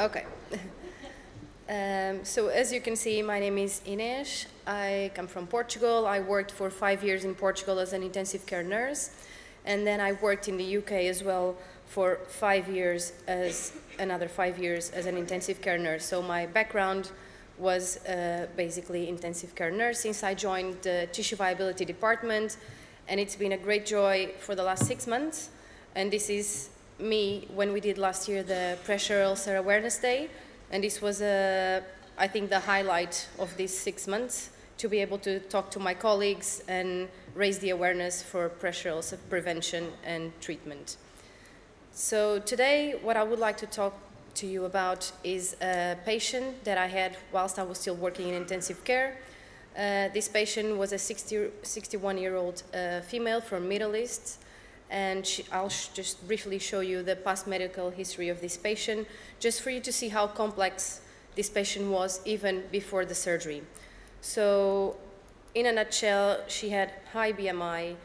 Okay. um, so as you can see, my name is Inês. I come from Portugal. I worked for five years in Portugal as an intensive care nurse. And then I worked in the UK as well for five years as another five years as an intensive care nurse. So my background was uh, basically intensive care nurse since I joined the tissue viability department. And it's been a great joy for the last six months. And this is me when we did last year the Pressure Ulcer Awareness Day. And this was, uh, I think, the highlight of these six months to be able to talk to my colleagues and raise the awareness for pressure ulcer prevention and treatment. So today, what I would like to talk to you about is a patient that I had whilst I was still working in intensive care. Uh, this patient was a 60, 61 year old uh, female from Middle East and she, I'll just briefly show you the past medical history of this patient, just for you to see how complex this patient was even before the surgery. So, in a nutshell, she had high BMI,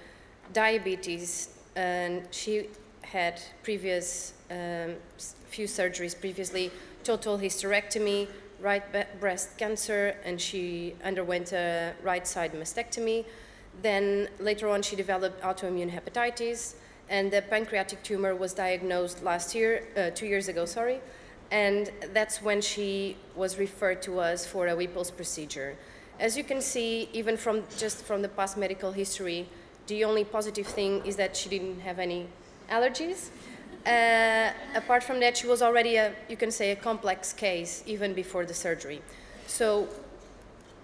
diabetes, and she had previous um, few surgeries previously, total hysterectomy, right breast cancer, and she underwent a right side mastectomy. Then later on, she developed autoimmune hepatitis, and the pancreatic tumor was diagnosed last year, uh, two years ago, sorry, and that's when she was referred to us for a Whipple's procedure. As you can see, even from just from the past medical history, the only positive thing is that she didn't have any allergies. Uh, apart from that, she was already a, you can say, a complex case even before the surgery. So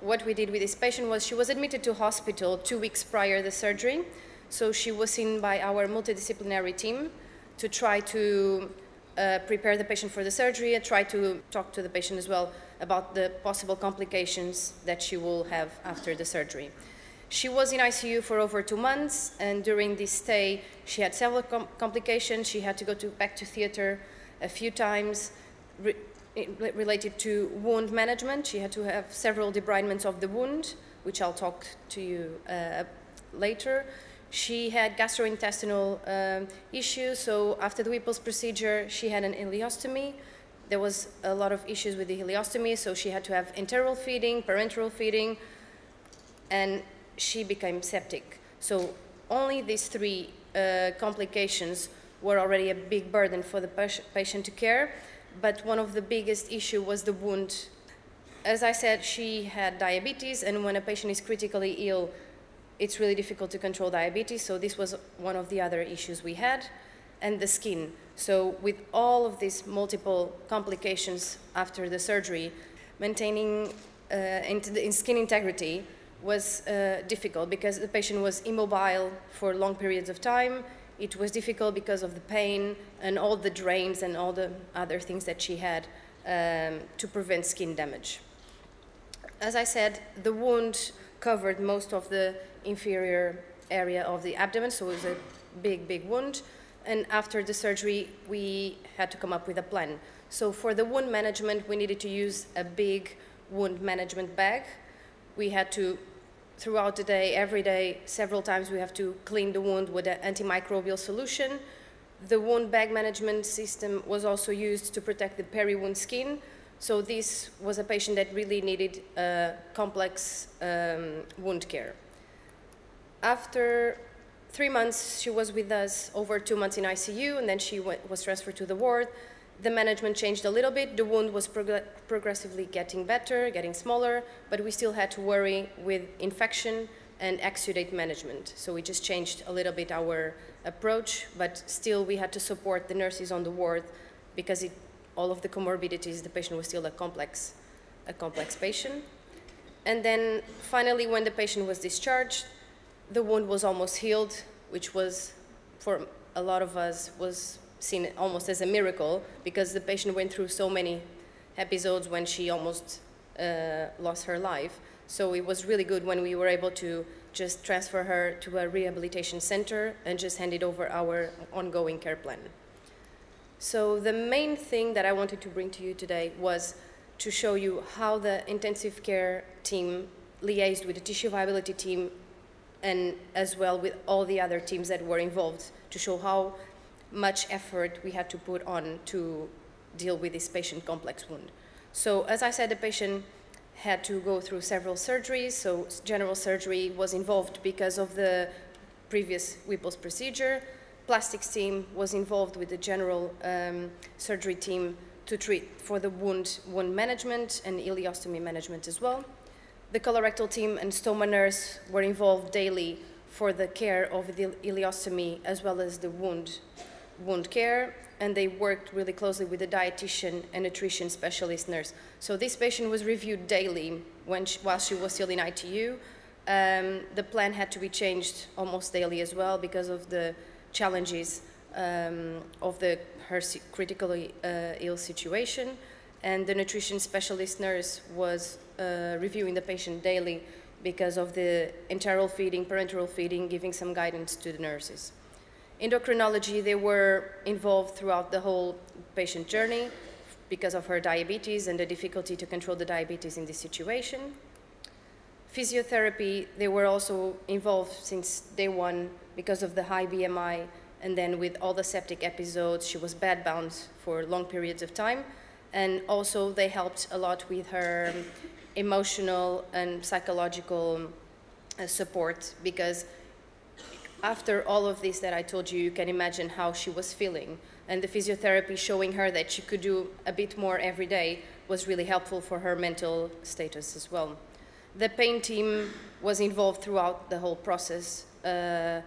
what we did with this patient was she was admitted to hospital two weeks prior the surgery. So she was seen by our multidisciplinary team to try to uh, prepare the patient for the surgery and try to talk to the patient as well about the possible complications that she will have after the surgery. She was in ICU for over two months, and during this stay, she had several com complications. She had to go to, back to theater a few times related to wound management. She had to have several debridements of the wound, which I'll talk to you uh, later. She had gastrointestinal um, issues, so after the Whipple's procedure, she had an ileostomy. There was a lot of issues with the ileostomy, so she had to have enteral feeding, parenteral feeding, and she became septic. So only these three uh, complications were already a big burden for the patient to care but one of the biggest issue was the wound. As I said, she had diabetes, and when a patient is critically ill, it's really difficult to control diabetes, so this was one of the other issues we had, and the skin. So with all of these multiple complications after the surgery, maintaining uh, in skin integrity was uh, difficult because the patient was immobile for long periods of time, it was difficult because of the pain and all the drains and all the other things that she had um, to prevent skin damage. As I said, the wound covered most of the inferior area of the abdomen, so it was a big, big wound. And after the surgery, we had to come up with a plan. So for the wound management, we needed to use a big wound management bag. We had to throughout the day, every day, several times we have to clean the wound with an antimicrobial solution. The wound bag management system was also used to protect the peri-wound skin. So this was a patient that really needed uh, complex um, wound care. After three months, she was with us over two months in ICU, and then she went, was transferred to the ward the management changed a little bit. The wound was prog progressively getting better, getting smaller, but we still had to worry with infection and exudate management. So we just changed a little bit our approach, but still we had to support the nurses on the ward because it, all of the comorbidities, the patient was still a complex, a complex patient. And then finally, when the patient was discharged, the wound was almost healed, which was, for a lot of us, was seen almost as a miracle because the patient went through so many episodes when she almost uh, lost her life. So it was really good when we were able to just transfer her to a rehabilitation center and just hand it over our ongoing care plan. So the main thing that I wanted to bring to you today was to show you how the intensive care team liaised with the tissue viability team and as well with all the other teams that were involved to show how much effort we had to put on to deal with this patient complex wound. So as I said, the patient had to go through several surgeries. So general surgery was involved because of the previous Whipple's procedure. Plastics team was involved with the general um, surgery team to treat for the wound, wound management and ileostomy management as well. The colorectal team and stoma nurse were involved daily for the care of the ileostomy as well as the wound, wound care, and they worked really closely with the dietitian and nutrition specialist nurse. So this patient was reviewed daily when she, while she was still in ITU. Um, the plan had to be changed almost daily as well because of the challenges um, of the, her critically uh, ill situation. And the nutrition specialist nurse was uh, reviewing the patient daily because of the enteral feeding, parenteral feeding, giving some guidance to the nurses. Endocrinology, they were involved throughout the whole patient journey because of her diabetes and the difficulty to control the diabetes in this situation. Physiotherapy, they were also involved since day one because of the high BMI and then with all the septic episodes, she was bedbound for long periods of time. And also they helped a lot with her emotional and psychological uh, support because after all of this that I told you, you can imagine how she was feeling. And the physiotherapy showing her that she could do a bit more every day was really helpful for her mental status as well. The pain team was involved throughout the whole process. Uh,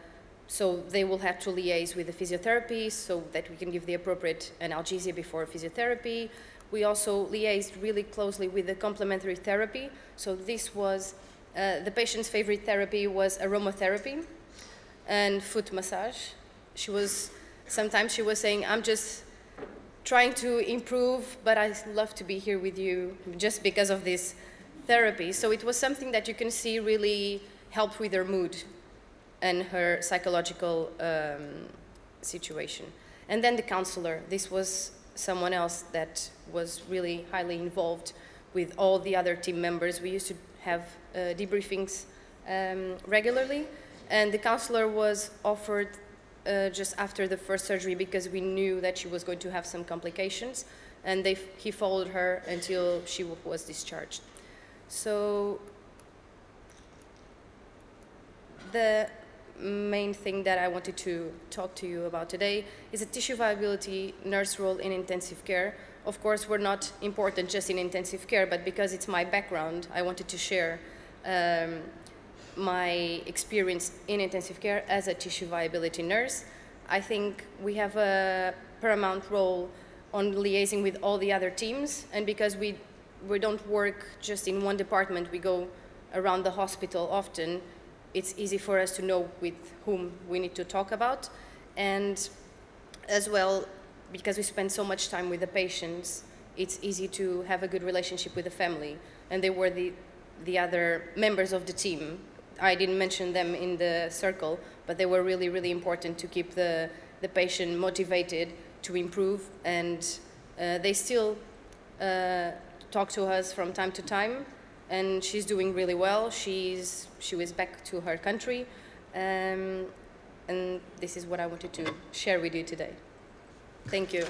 so they will have to liaise with the physiotherapy so that we can give the appropriate analgesia before physiotherapy. We also liaised really closely with the complementary therapy. So this was, uh, the patient's favorite therapy was aromatherapy and foot massage. She was, sometimes she was saying, I'm just trying to improve, but I love to be here with you just because of this therapy. So it was something that you can see really helped with her mood and her psychological um, situation. And then the counselor, this was someone else that was really highly involved with all the other team members. We used to have uh, debriefings um, regularly, and the counselor was offered uh, just after the first surgery because we knew that she was going to have some complications, and they, he followed her until she was discharged. So the main thing that I wanted to talk to you about today is a tissue viability nurse role in intensive care. Of course, we're not important just in intensive care, but because it's my background, I wanted to share um, my experience in intensive care as a tissue viability nurse. I think we have a paramount role on liaising with all the other teams, and because we, we don't work just in one department, we go around the hospital often, it's easy for us to know with whom we need to talk about. And as well, because we spend so much time with the patients, it's easy to have a good relationship with the family. And they were the, the other members of the team. I didn't mention them in the circle, but they were really, really important to keep the, the patient motivated to improve. And uh, they still uh, talk to us from time to time and she's doing really well. She's she was back to her country, um, and this is what I wanted to share with you today. Thank you.